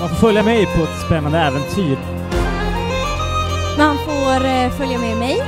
Man får följa mig på ett spännande äventyr. Man får eh, följa med mig